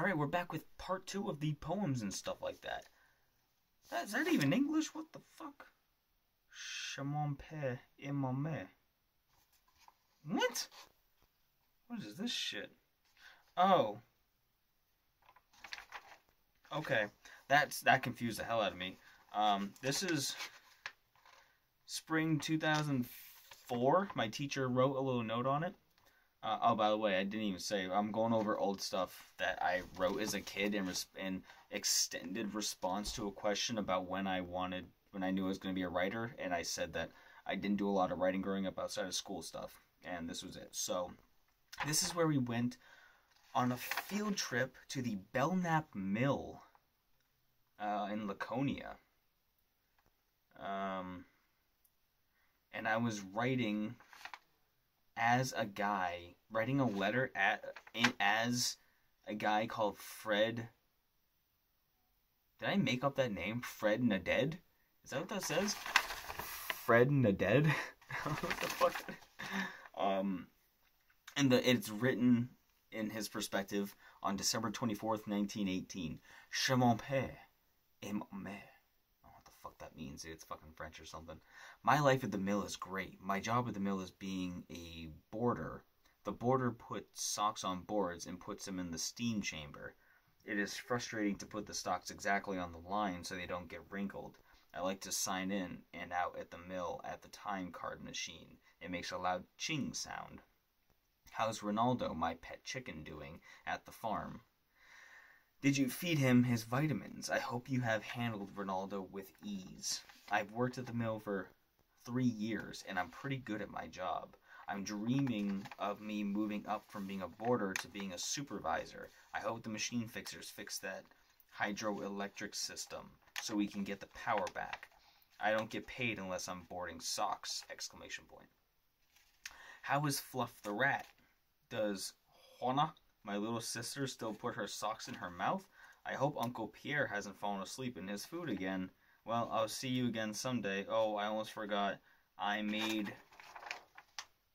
All right, we're back with part two of the poems and stuff like that. that is that even English? What the fuck? Ma mère. What? What is this shit? Oh. Okay, that's that confused the hell out of me. Um, this is spring 2004. My teacher wrote a little note on it. Uh, oh, by the way, I didn't even say I'm going over old stuff that I wrote as a kid in, res- in extended response to a question about when I wanted, when I knew I was going to be a writer, and I said that I didn't do a lot of writing growing up outside of school stuff, and this was it. So, this is where we went on a field trip to the Belknap Mill uh, in Laconia. Um, and I was writing as a guy, writing a letter at as a guy called Fred. Did I make up that name? Fred Naded? Is that what that says? Fred Naded? what the fuck? Um, and the it's written in his perspective on December 24th, 1918. Je mon père et ma mère that means. It's fucking French or something. My life at the mill is great. My job at the mill is being a boarder. The boarder puts socks on boards and puts them in the steam chamber. It is frustrating to put the socks exactly on the line so they don't get wrinkled. I like to sign in and out at the mill at the time card machine. It makes a loud ching sound. How's Ronaldo, my pet chicken, doing at the farm? Did you feed him his vitamins? I hope you have handled Ronaldo with ease. I've worked at the mill for three years and I'm pretty good at my job. I'm dreaming of me moving up from being a boarder to being a supervisor. I hope the machine fixers fix that hydroelectric system so we can get the power back. I don't get paid unless I'm boarding socks! Exclamation point. How is Fluff the rat? Does Juana my little sister still put her socks in her mouth. I hope Uncle Pierre hasn't fallen asleep in his food again. Well, I'll see you again someday. Oh, I almost forgot. I made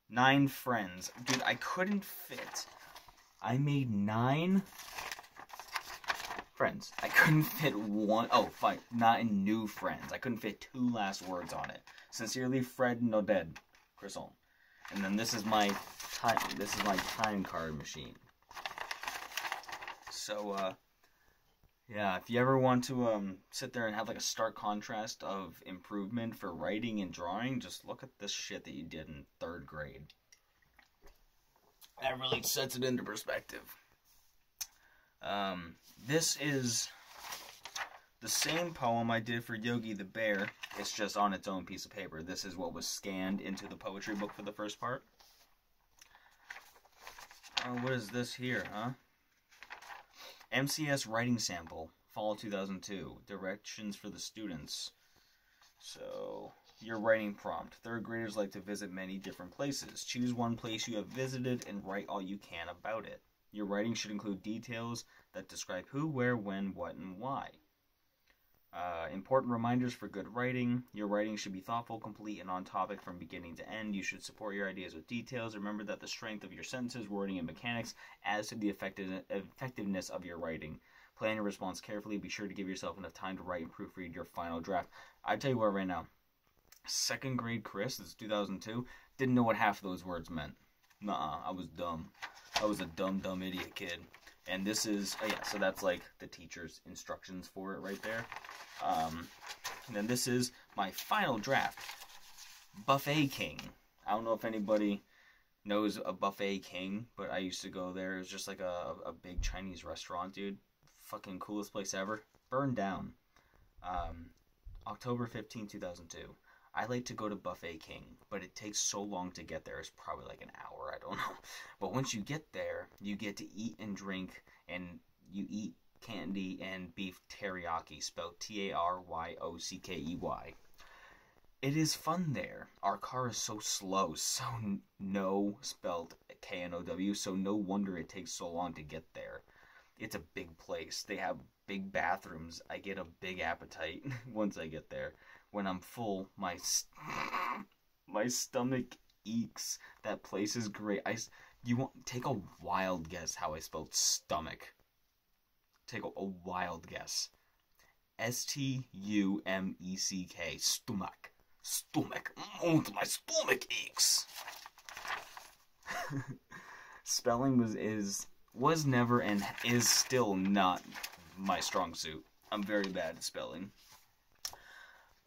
nine friends. Dude, I couldn't fit. I made nine friends. I couldn't fit one. Oh, fine. Not in new friends. I couldn't fit two last words on it. Sincerely, Fred No Dead. Croissant. And then this is my time. This is my time card machine. So, uh, yeah, if you ever want to um, sit there and have like a stark contrast of improvement for writing and drawing, just look at this shit that you did in third grade. That really sets it into perspective. Um, this is the same poem I did for Yogi the Bear. It's just on its own piece of paper. This is what was scanned into the poetry book for the first part. Uh, what is this here, huh? MCS writing sample, fall 2002. Directions for the students. So, your writing prompt. Third graders like to visit many different places. Choose one place you have visited and write all you can about it. Your writing should include details that describe who, where, when, what, and why. Uh, important reminders for good writing. Your writing should be thoughtful, complete, and on topic from beginning to end. You should support your ideas with details. Remember that the strength of your sentences, wording, and mechanics adds to the effectiveness of your writing. Plan your response carefully. Be sure to give yourself enough time to write and proofread your final draft. I tell you what, right now, second grade Chris, this is 2002, didn't know what half of those words meant. Nuh-uh, I was dumb. I was a dumb, dumb idiot kid. And this is, oh yeah, so that's like the teacher's instructions for it right there. Um, and then this is my final draft. Buffet King. I don't know if anybody knows a Buffet King, but I used to go there. It was just like a, a big Chinese restaurant, dude. Fucking coolest place ever. Burned down. Um, October 15, 2002. I like to go to Buffet King, but it takes so long to get there. It's probably like an hour, I don't know. But once you get there, you get to eat and drink, and you eat candy and beef teriyaki, spelled T A R Y O C K E Y. It is fun there. Our car is so slow, so no spelled K N O W, so no wonder it takes so long to get there. It's a big place. They have big bathrooms. I get a big appetite once I get there when I'm full, my st- my stomach eeks. That place is great. I you want take a wild guess how I spelled stomach? Take a, a wild guess. S T U M E C K. Stomach. Stomach. Mm, my stomach aches. Spelling was is was never and is still not my strong suit. I'm very bad at spelling.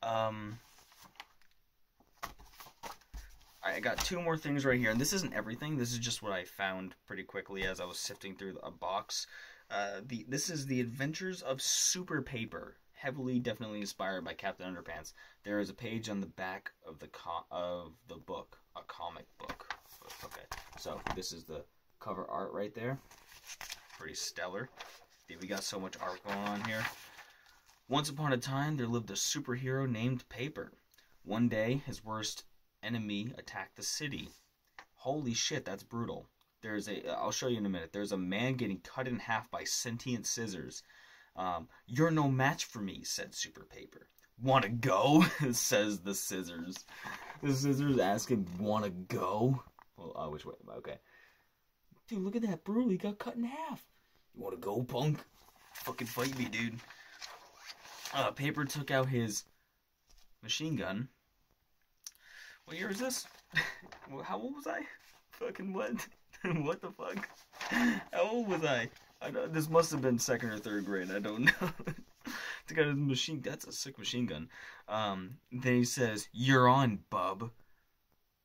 Um, I got two more things right here, and this isn't everything. This is just what I found pretty quickly as I was sifting through a box. Uh, the this is the Adventures of Super Paper, heavily, definitely inspired by Captain Underpants. There is a page on the back of the of the book, a comic book. Okay, so this is the cover art right there. Pretty stellar. Dude, we got so much art going on here. Once upon a time, there lived a superhero named Paper. One day, his worst enemy attacked the city. Holy shit, that's brutal. There's a, I'll show you in a minute. There's a man getting cut in half by sentient scissors. Um, You're no match for me, said Super Paper. Wanna go? says the scissors. The scissors asking, wanna go? Well, uh, which way? Okay. Dude, look at that. Brutal. He got cut in half. You wanna go, punk? Fucking fight me, dude. Uh, Paper took out his machine gun. What year is this? How old was I? Fucking what? what the fuck? How old was I? I know this must have been second or third grade. I don't know. took out his machine. That's a sick machine gun. Um, then he says, "You're on, bub."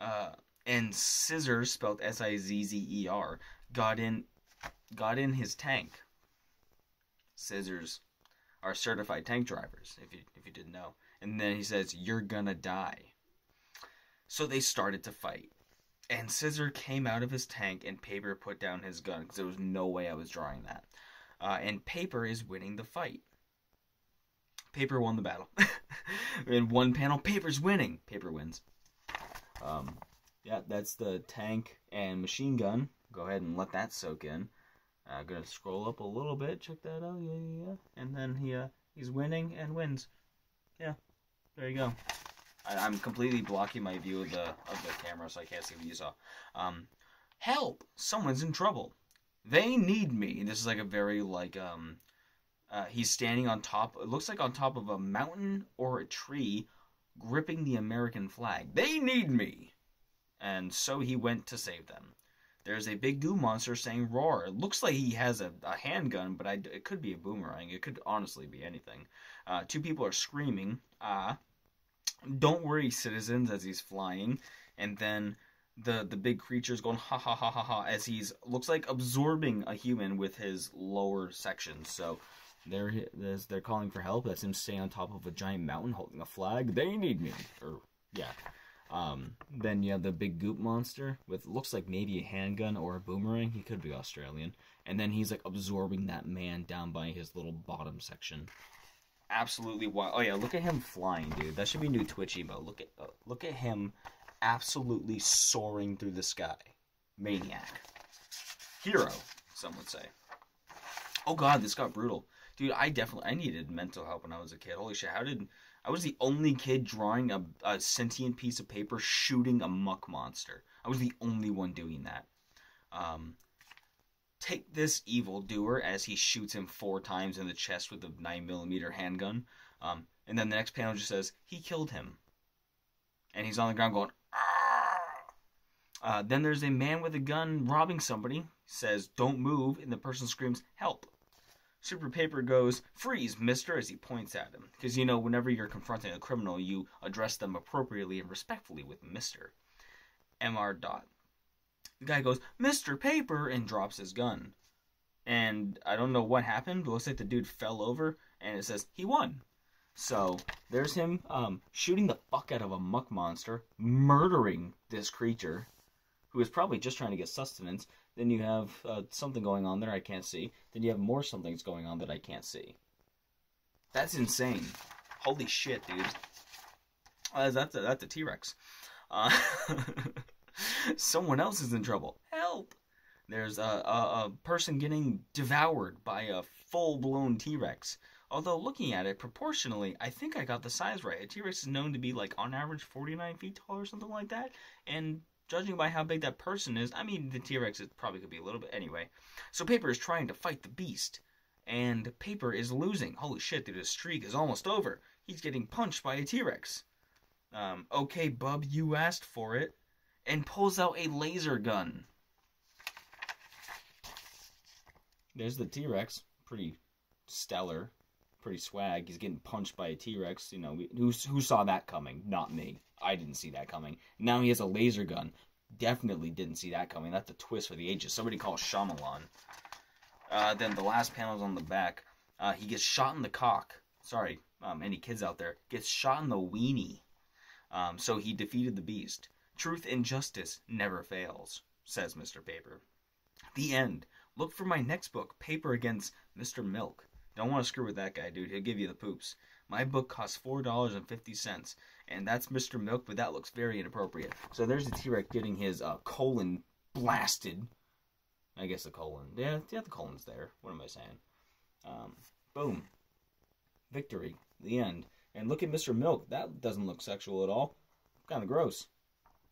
Uh, and Scissor, spelled S-I-Z-Z-E-R, got in, got in his tank. Scissors are certified tank drivers, if you if you didn't know. And then he says, "You're gonna die." So they started to fight, and Scissor came out of his tank, and Paper put down his gun because there was no way I was drawing that. Uh, and Paper is winning the fight. Paper won the battle. In one panel, Paper's winning. Paper wins. Um, yeah, that's the tank and machine gun. Go ahead and let that soak in. Uh, gonna scroll up a little bit. Check that out. Yeah, yeah, yeah. And then he uh, he's winning and wins. Yeah, there you go. I, am completely blocking my view of the of the camera, so I can't see what you saw. Um, help! Someone's in trouble. They need me. And this is like a very like um, uh, he's standing on top. It looks like on top of a mountain or a tree, gripping the American flag. They need me. And so he went to save them. There's a big goo monster saying roar. It looks like he has a, a handgun, but I, it could be a boomerang. It could honestly be anything. Uh, two people are screaming, ah, don't worry, citizens, as he's flying. And then the the big creature's going ha ha ha ha ha as he's looks like absorbing a human with his lower sections. So they're they're calling for help. That's him staying on top of a giant mountain holding a flag. They need me. Or yeah. Um, then you have the big goop monster with looks like maybe a handgun or a boomerang. He could be Australian. And then he's like absorbing that man down by his little bottom section. Absolutely wild. Oh yeah, look at him flying, dude. That should be new Twitch emote. Look at uh, look at him, absolutely soaring through the sky. Maniac, hero, some would say. Oh god, this got brutal, dude. I definitely I needed mental help when I was a kid. Holy shit, how did I was the only kid drawing a, a sentient piece of paper shooting a muck monster. I was the only one doing that. Um, take this evil doer as he shoots him four times in the chest with a 9mm handgun. Um, and then the next panel just says, he killed him. And he's on the ground going, uh, then there's a man with a gun robbing somebody, says, don't move, and the person screams, help. Super Paper goes, Freeze, mister, as he points at him. Because, you know, whenever you're confronting a criminal, you address them appropriately and respectfully with Mister. MR. Dot. The guy goes, Mr. Paper, and drops his gun. And I don't know what happened, but looks like the dude fell over, and it says, he won. So, there's him um, shooting the fuck out of a muck monster, murdering this creature, who is probably just trying to get sustenance, then you have uh, something going on there I can't see. Then you have more somethings going on that I can't see. That's insane. Holy shit, dude. Uh, that's a, that's a T-Rex. Uh, someone else is in trouble. Help! There's a, a, a person getting devoured by a full-blown T-Rex. Although looking at it proportionally, I think I got the size right. A T-Rex is known to be like on average 49 feet tall or something like that, and judging by how big that person is, I mean, the T Rex it probably could be a little bit anyway. So Paper is trying to fight the beast, and Paper is losing. Holy shit, dude, his streak is almost over. He's getting punched by a T Rex. Um, okay, bub, you asked for it. And pulls out a laser gun. There's the T Rex. Pretty stellar. Pretty swag. He's getting punched by a T Rex. You know, who, who saw that coming? Not me. I didn't see that coming. Now he has a laser gun. Definitely didn't see that coming. That's a twist for the ages. Somebody call Shyamalan. Uh, then the last panel's on the back. Uh, he gets shot in the cock. Sorry, um, any kids out there. Gets shot in the weenie. Um, so he defeated the beast. Truth and justice never fails, says Mr. Paper. The end. Look for my next book, Paper Against Mr. Milk. Don't want to screw with that guy, dude. He'll give you the poops. My book costs four dollars and that's Mr. Milk, but that looks very inappropriate. So there's the T-Rex getting his uh, colon blasted. I guess the colon. Yeah, yeah, the colon's there. What am I saying? Um, boom. Victory. The end. And look at Mr. Milk. That doesn't look sexual at all. Kind of gross.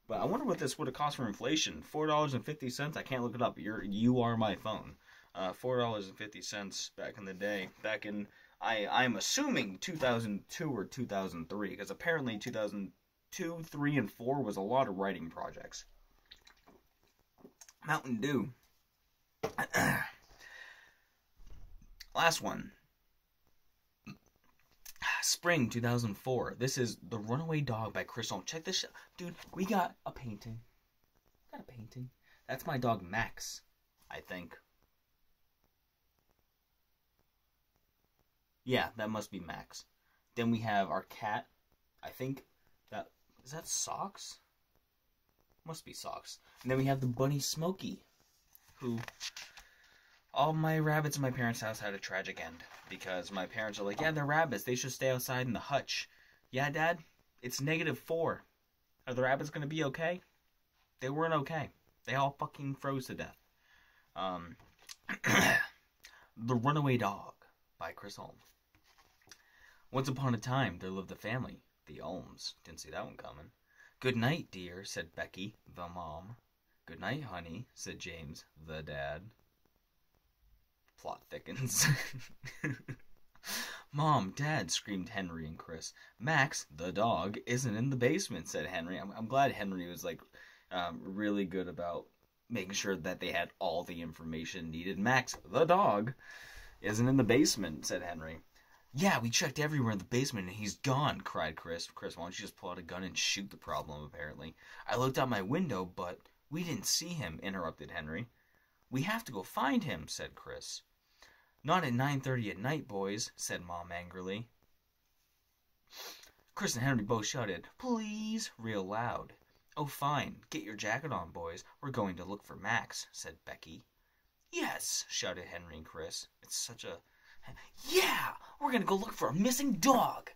But I wonder what this would have cost for inflation. Four dollars and fifty cents. I can't look it up. You're you are my phone. Uh, Four dollars and fifty cents back in the day. Back in I I'm assuming 2002 or 2003 because apparently 2002, three, and four was a lot of writing projects. Mountain Dew. Last one. Spring 2004. This is The Runaway Dog by Chris Holm. Check this out. Dude, we got a painting. Got a painting. That's my dog Max, I think. Yeah, that must be Max. Then we have our cat. I think that is that socks? Must be socks. And then we have the bunny Smokey, who all my rabbits in my parents' house had a tragic end because my parents are like, yeah, they're rabbits. They should stay outside in the hutch. Yeah, Dad, it's negative four. Are the rabbits gonna be okay? They weren't okay. They all fucking froze to death. Um, The Runaway Dog by Chris Holm. Once upon a time, there lived a family, the Ulms. Didn't see that one coming. Good night, dear, said Becky, the mom. Good night, honey, said James, the dad. Plot thickens. Mom, Dad, screamed Henry and Chris. Max, the dog, isn't in the basement, said Henry. I'm, I'm glad Henry was like um, really good about making sure that they had all the information needed. Max, the dog, isn't in the basement, said Henry. Yeah, we checked everywhere in the basement and he's gone, cried Chris. Chris, why don't you just pull out a gun and shoot the problem, apparently. I looked out my window, but we didn't see him, interrupted Henry. We have to go find him, said Chris. Not at 9.30 at night, boys, said Mom angrily. Chris and Henry both shouted, please, real loud. Oh, fine. Get your jacket on, boys. We're going to look for Max, said Becky. Yes, shouted Henry and Chris. It's such a... Yeah! We're gonna go look for a missing dog!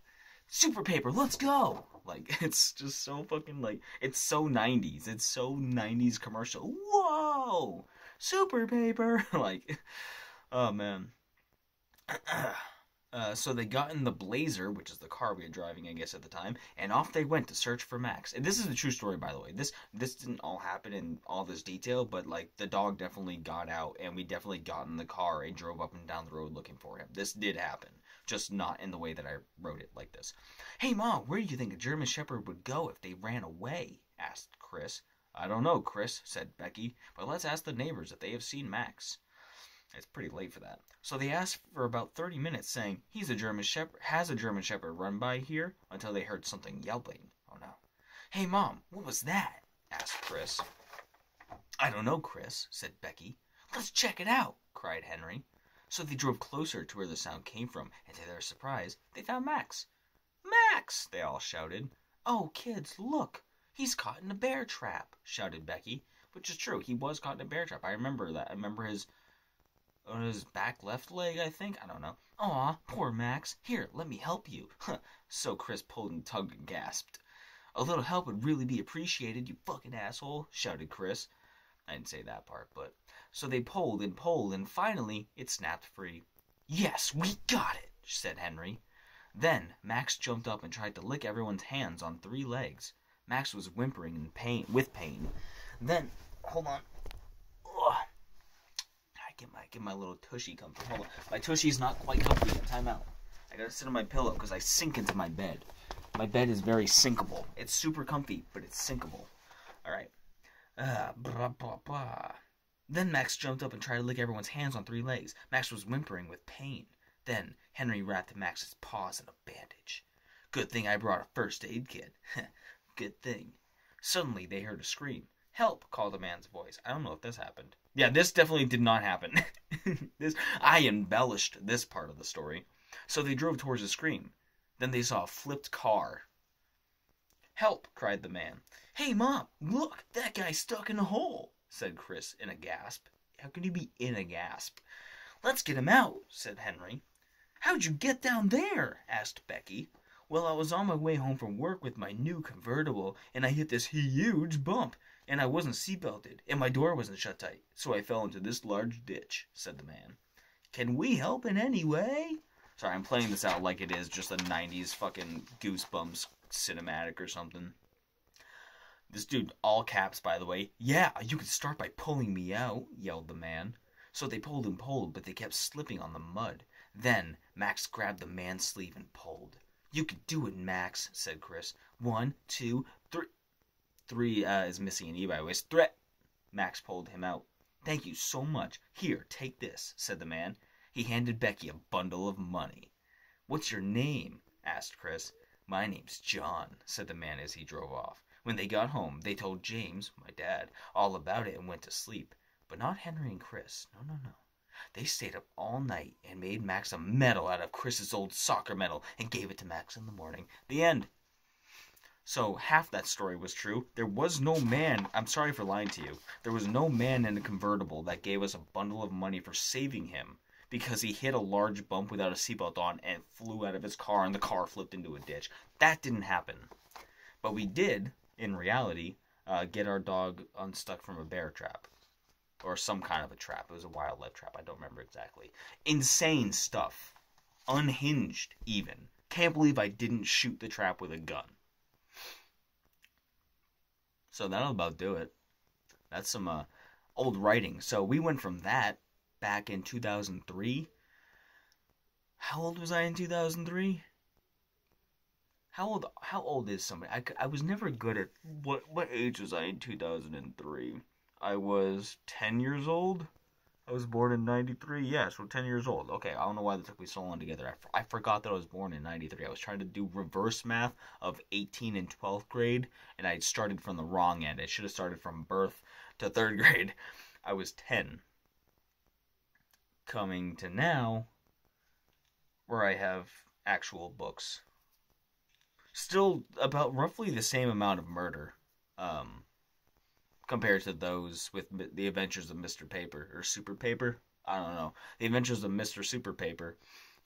Super Paper, let's go! Like, it's just so fucking, like, it's so 90s. It's so 90s commercial. Whoa! Super Paper! like, oh, man. Uh, so they got in the Blazer, which is the car we were driving, I guess, at the time, and off they went to search for Max. And this is a true story, by the way. This this didn't all happen in all this detail, but like the dog definitely got out, and we definitely got in the car and drove up and down the road looking for him. This did happen, just not in the way that I wrote it like this. Hey, mom, where do you think a German Shepherd would go if they ran away? asked Chris. I don't know, Chris, said Becky, but let's ask the neighbors if they have seen Max. It's pretty late for that. So they asked for about 30 minutes, saying, He's a German Shepherd, has a German Shepherd run by here, until they heard something yelping. Oh no. Hey, Mom, what was that? asked Chris. I don't know, Chris, said Becky. Let's check it out, cried Henry. So they drove closer to where the sound came from, and to their surprise, they found Max. Max! they all shouted. Oh, kids, look! He's caught in a bear trap, shouted Becky. Which is true, he was caught in a bear trap. I remember that. I remember his on his back left leg, I think. I don't know. Aw, poor Max. Here, let me help you. so Chris pulled and tugged and gasped. A little help would really be appreciated, you fucking asshole, shouted Chris. I didn't say that part, but. So they pulled and pulled, and finally it snapped free. Yes, we got it, said Henry. Then Max jumped up and tried to lick everyone's hands on three legs. Max was whimpering in pain with pain. Then, hold on. Get my get my little tushy comfy. Hold on, my tushy's not quite comfy. Time out. I gotta sit on my pillow because I sink into my bed. My bed is very sinkable. It's super comfy, but it's sinkable. All right. Uh, blah, blah, blah. Then Max jumped up and tried to lick everyone's hands on three legs. Max was whimpering with pain. Then Henry wrapped Max's paws in a bandage. Good thing I brought a first aid kit. Good thing. Suddenly they heard a scream. Help! called a man's voice. I don't know if this happened. Yeah, this definitely did not happen. this I embellished this part of the story. So they drove towards the scream. Then they saw a flipped car. Help! cried the man. Hey, Mom, look, that guy's stuck in a hole, said Chris in a gasp. How can you be in a gasp? Let's get him out, said Henry. How'd you get down there? asked Becky. Well, I was on my way home from work with my new convertible, and I hit this huge bump, and I wasn't seatbelted, and my door wasn't shut tight, so I fell into this large ditch, said the man. Can we help in any way? Sorry, I'm playing this out like it is just a 90s fucking Goosebumps cinematic or something. This dude, all caps, by the way. Yeah, you could start by pulling me out, yelled the man. So they pulled and pulled, but they kept slipping on the mud. Then Max grabbed the man's sleeve and pulled. You can do it, Max, said Chris. One, two, three. Uh, is missing an E by way. Threat. Max pulled him out. Thank you so much. Here, take this, said the man. He handed Becky a bundle of money. What's your name? asked Chris. My name's John, said the man as he drove off. When they got home, they told James, my dad, all about it and went to sleep. But not Henry and Chris. No, no, no. They stayed up all night and made Max a medal out of Chris's old soccer medal and gave it to Max in the morning. The end. So half that story was true. There was no man, I'm sorry for lying to you, there was no man in a convertible that gave us a bundle of money for saving him because he hit a large bump without a seatbelt on and flew out of his car and the car flipped into a ditch. That didn't happen. But we did, in reality, uh, get our dog unstuck from a bear trap. Or some kind of a trap. It was a wildlife trap. I don't remember exactly. Insane stuff. Unhinged, even. Can't believe I didn't shoot the trap with a gun. So that'll about do it. That's some uh, old writing. So we went from that back in 2003. How old was I in 2003? How old how old is somebody? I, I was never good at what what age was I in 2003? I was 10 years old. I was born in 93. Yeah, so 10 years old. Okay, I don't know why that took me so long to get there. I, I forgot that I was born in 93. I was trying to do reverse math of 18 and 12th grade, and I started from the wrong end. I should have started from birth to third grade. I was 10. Coming to now, where I have actual books. Still about roughly the same amount of murder. Um, compared to those with the Adventures of Mr. Paper or Super Paper. I don't know. The Adventures of Mr. Super Paper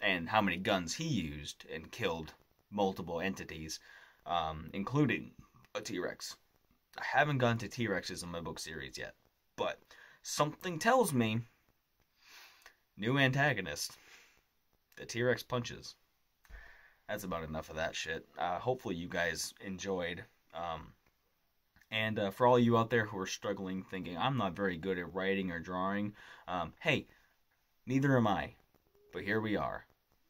and how many guns he used and killed multiple entities, um, including a T Rex. I haven't gone to T Rexes in my book series yet, but something tells me new antagonist. The T Rex punches. That's about enough of that shit. Uh, hopefully, you guys enjoyed. Um, and uh, for all you out there who are struggling, thinking, I'm not very good at writing or drawing, um, hey, neither am I. But here we are.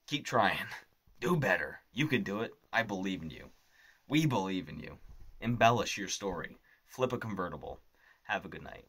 Keep trying. Do better. You can do it. I believe in you. We believe in you. Embellish your story. Flip a convertible. Have a good night.